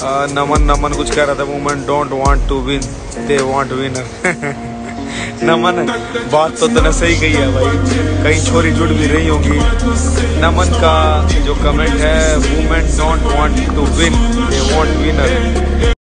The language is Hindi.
नमन नमन कुछ कह रहा था women don't want to win they want winner Naman, बात तो तूने सही कही है भाई। कहीं छोरी जुड़ भी रही होगी। नमन का जो कमेंट है women don't want to win they want winner